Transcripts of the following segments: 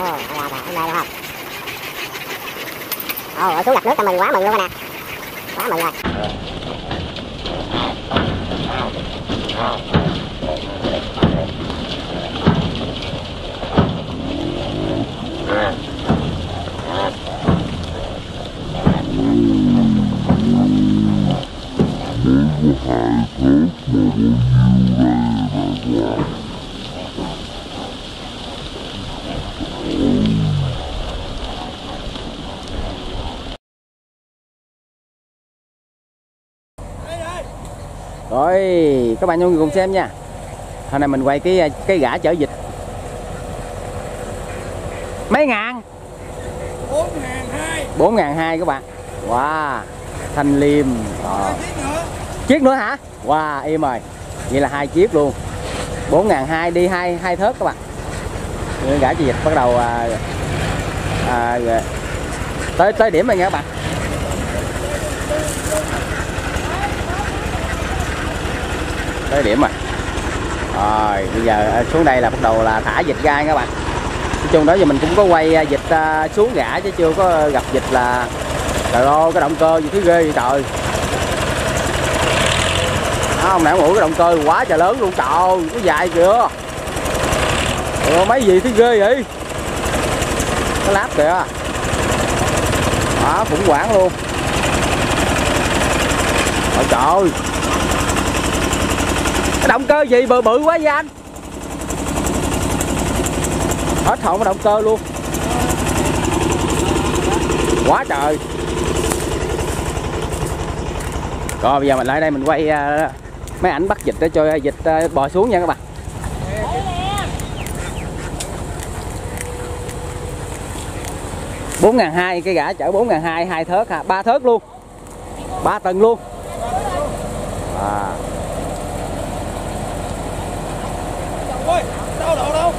ồ là là hôm nay đúng không ồ ở xuống gặp nước cho mừng quá, mừng luôn nè. Quá mừng rồi. Rồi, các bạn nhau cùng xem nha. Hôm nay mình quay cái cái gã chở dịch. Mấy ngàn? 4 ngàn hai 4 ngàn hai các bạn. Wow, thanh liêm. Ờ. chiếc nữa hả? Wow, im rồi. Vậy là hai chiếc luôn. 4 ngàn hai đi hai hai thớt các bạn. Gã chở dịch bắt đầu à, à, tới tới điểm rồi nha các bạn. Tới điểm rồi. Rồi bây giờ à, xuống đây là bắt đầu là thả dịch ra các bạn. Nói chung đó giờ mình cũng có quay à, dịch à, xuống gã chứ chưa có gặp dịch là trời ơi cái động cơ gì thứ ghê vậy trời. Đó, ông nãy ngủ cái động cơ quá trời lớn luôn trời có dài kìa Ủa, mấy gì thứ ghê vậy? Cái láp kìa. Đó khủng hoảng luôn. Ôi trời ơi cái động cơ gì? Bự bự quá vậy anh. Hết hồn cái động cơ luôn. Quá trời. Rồi bây giờ mình lại đây mình quay uh, mấy ảnh bắt dịch để cho dịch uh, bò xuống nha các bạn. bốn ngàn hai cái gã chở bốn ngàn hai hai thớt ha ba thớt luôn. Ba tầng luôn. À. ôi đâu đâu đâu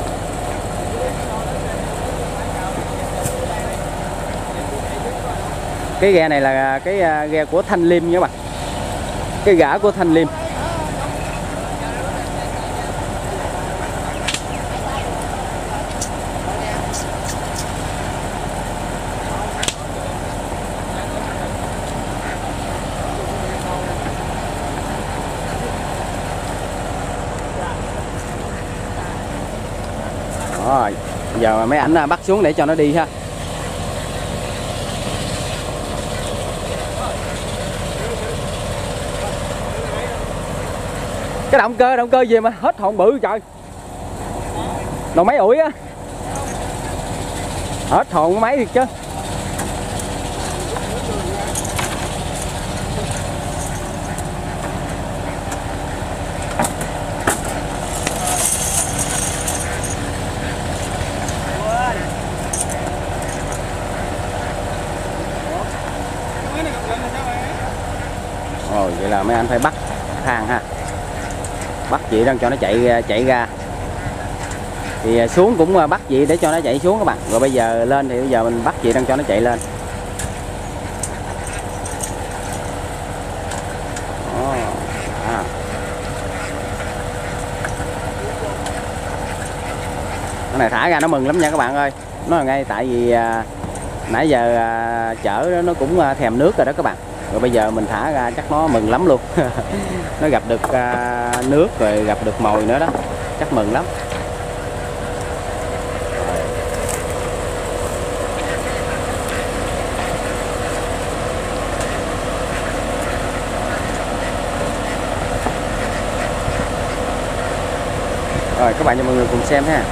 cái ghe này là cái à, ghe của Thanh Liêm nha các bạn. Cái gã của Thanh Liêm. Rồi, giờ mấy ảnh à, bắt xuống để cho nó đi ha. Cái động cơ động cơ gì mà hết hồn bự trời? Đồ máy ủi á. Hết hồn máy thiệt chứ. Vậy rồi vậy là mấy anh phải bắt bắt chị đang cho nó chạy à, chạy ra. Thì à, xuống cũng à, bắt chị để cho nó chạy xuống các bạn. Rồi bây giờ lên thì bây giờ mình bắt chị đang cho nó chạy lên. Cái này thả ra nó mừng lắm nha các bạn ơi. Nó là ngay tại vì à, nãy giờ à, chở nó cũng à, thèm nước rồi đó các bạn rồi bây giờ mình thả ra chắc nó mừng lắm luôn. Nó gặp được uh, nước rồi gặp được mồi nữa đó. Chắc mừng lắm. Rồi các bạn cho mọi người cùng xem ha.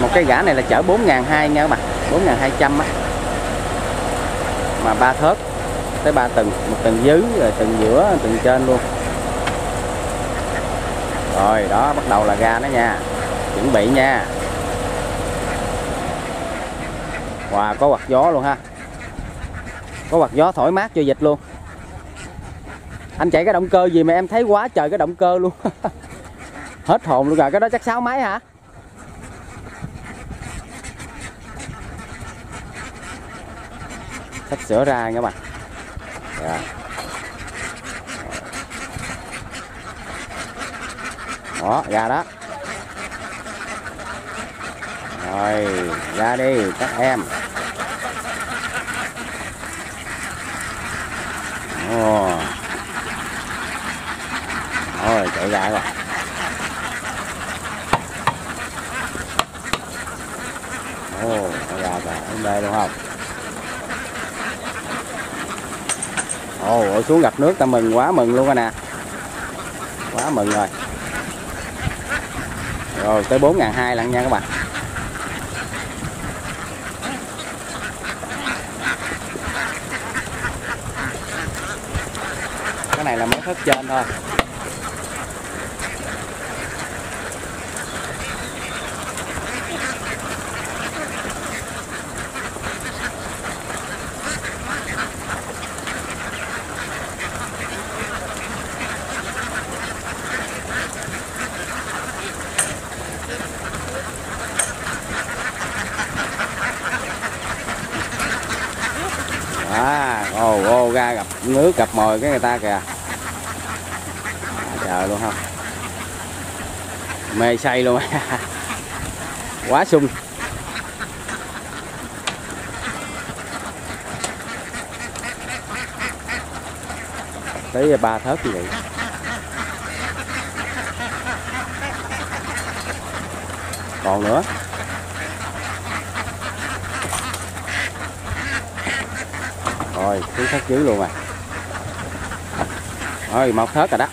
Một cái gã này là chở 4.200 nha các bạn. 4.200 á. Mà ba thớt tới ba tầng, một tầng dưới, rồi tầng giữa, tầng trên luôn. Rồi, đó, bắt đầu là ra đó nha. Chuẩn bị nha. Wow, có quạt gió luôn ha. Có quạt gió thổi mát cho dịch luôn. Anh chạy cái động cơ gì mà em thấy quá trời cái động cơ luôn. Hết hồn luôn rồi, cái đó chắc sáu máy hả? Sắp sửa ra nha các bạn yeah. đó, ra đó. Rồi, ra đi, các em. Ồ. Rồi chạy ra rồi. Ồ, ra rồi đây đúng không? Ồ, ở xuống gặp nước ta mừng quá, mừng luôn rồi nè quá mừng rồi. Rồi, tới bốn ngàn hai lận nha các bạn. Cái này là mới thức trên thôi à ồ ồ ngứa cặp nước mồi cái người ta kìa. Trời luôn không mê say luôn. Quá sung. Tới ba thớt như vậy. Còn nữa. Rồi xuống thớt dưới luôn à rồi mọc hết rồi đó.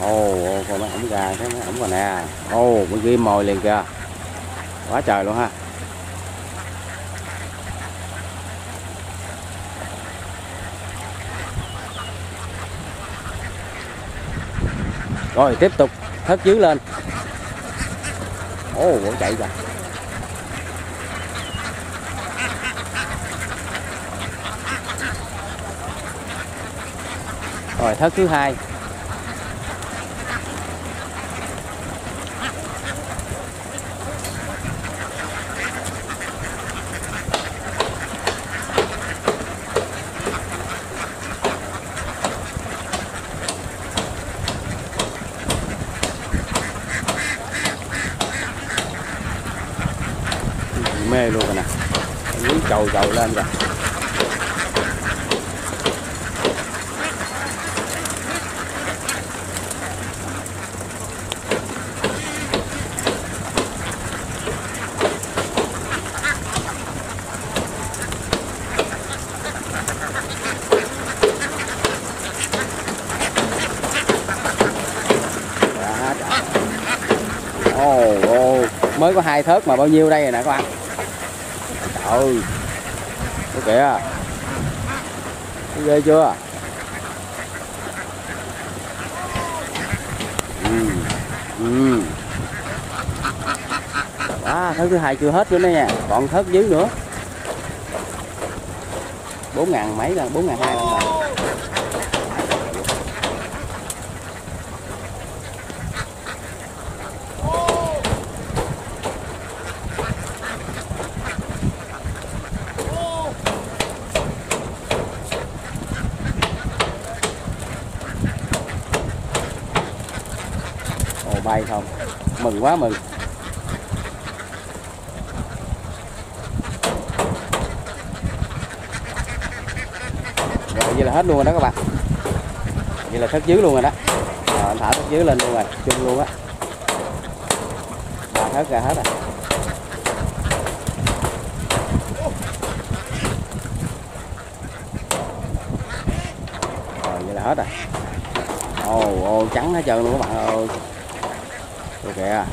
Ồ oh, con nó ổng gà cái nó ổng rồi nè. Ồ mới ghim mồi liền kìa. Quá trời luôn ha. Rồi tiếp tục thớt dưới lên. Ồ oh, chạy rồi rồi thớt thứ hai. Mê luôn rồi nè. Lấy trầu trầu lên rồi Đó, trời. ồ ồ mới có hai thớt mà bao nhiêu đây rồi nè các bạn trời ơi kìa ghê chưa ừ. Ừ. À, thớt thứ hai chưa hết nữa đấy nha còn thớt dưới nữa bốn ngàn mấy là bốn ngàn hai bay không? Mừng quá, mừng. Rồi, vậy là hết luôn rồi đó các bạn. Vậy là thất dưới luôn rồi đó. Rồi, anh thả thất dưới lên luôn rồi, chung luôn á. Ba thất ra hết rồi. Rồi, vậy là hết rồi. Ồ ồ, trắng hết trơn luôn các bạn ơi. Rồi kìa.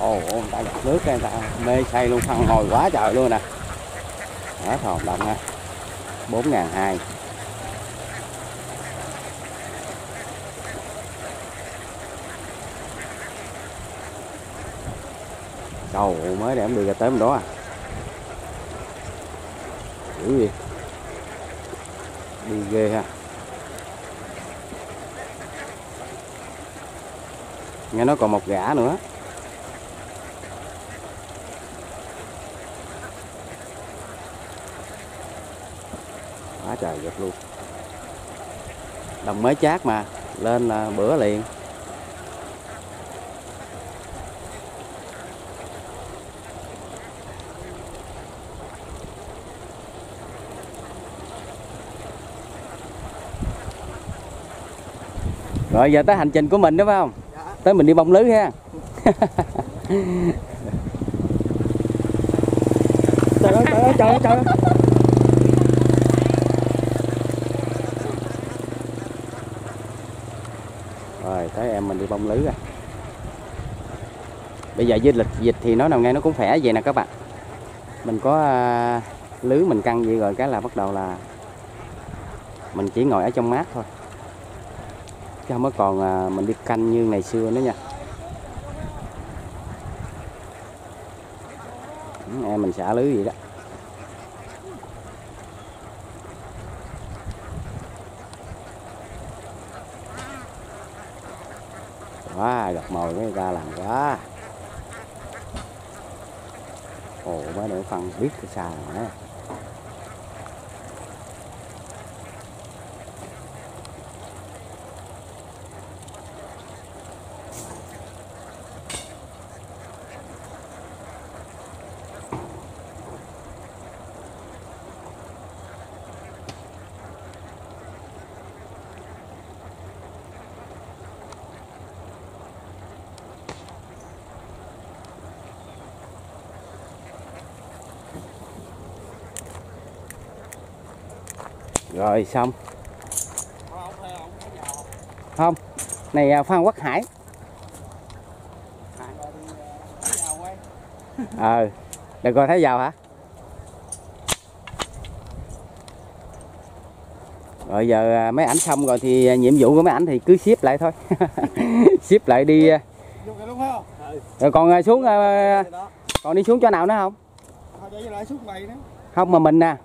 Ồ người ta giặt nước cái người ta mê say luôn phân hồi quá trời luôn nè. Đó thòn đồng ha bốn ngàn hai Trời mới để em đi ra tới đó à. Dữ gì đi ghê ha. nghe nói còn một gã nữa. Quá trời giật luôn. Đồng mới chát mà, lên à, bữa liền. Rồi giờ tới hành trình của mình đúng không? Tới mình đi bông lưới ha. Trời ơi, trời ơi, trời ơi, trời ơi. rồi tới em mình đi bông lưới rồi. Bây giờ với lịch dịch thì nói nào nghe nó cũng khỏe vậy nè các bạn. Mình có à, lưới mình căng vậy rồi cái là bắt đầu là mình chỉ ngồi ở trong mát thôi chứ không có còn à, mình đi canh như ngày xưa nữa nha. Ừ, em mình xả lưới vậy đó. Quá gặp mồi mấy người ta làm quá. Ồ mới nửa phân biết cái xa rồi đó. Rồi xong. Không, này à, phan quốc hải. Ờ, được rồi thấy giàu hả? Rồi giờ à, mấy ảnh xong rồi thì à, nhiệm vụ của mấy ảnh thì cứ ship lại thôi. Ship lại đi à. Rồi còn à, xuống à, còn đi xuống chỗ nào nữa không? Không mà mình nè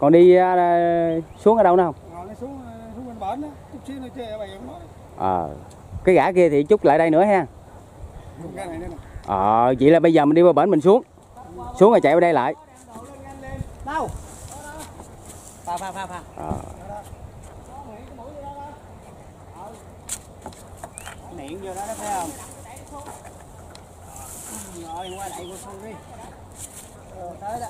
còn đi à, xuống ở đâu nữa không Ngồi nó xuống ờ, xuống bên bển đó. Chút xíu nữa chơi bầy ông nói. ờ cái gã kia thì chút lại đây nữa ha ờ vậy là bây giờ mình đi qua bển mình xuống xuống rồi chạy qua đây lại Đâu? Pha pha pha pha. ờ Niệm vô đó đó thấy không? Rồi qua đẩy con đi. Ờ, tới đó.